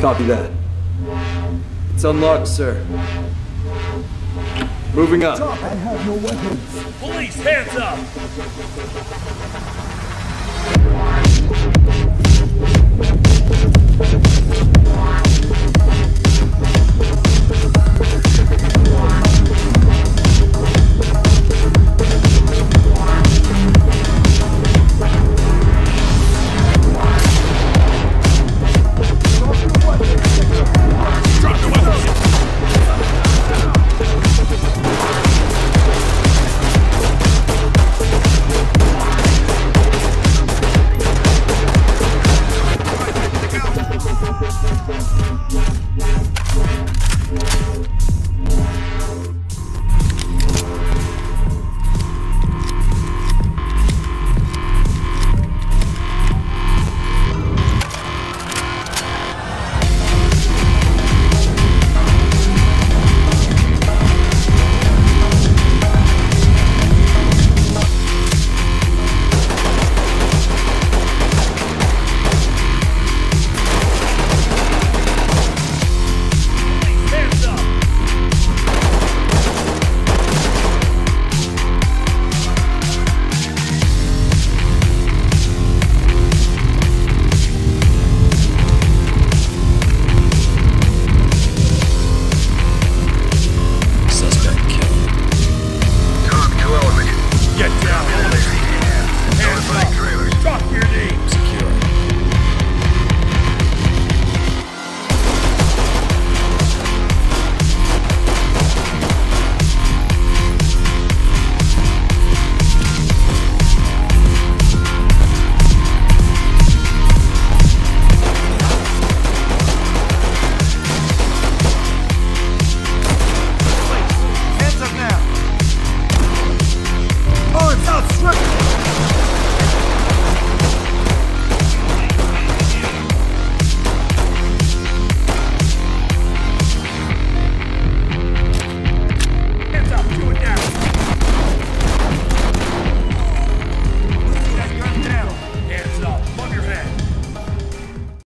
Copy that. It's unlocked, sir. Moving on. I have no weapons. Police, hands up!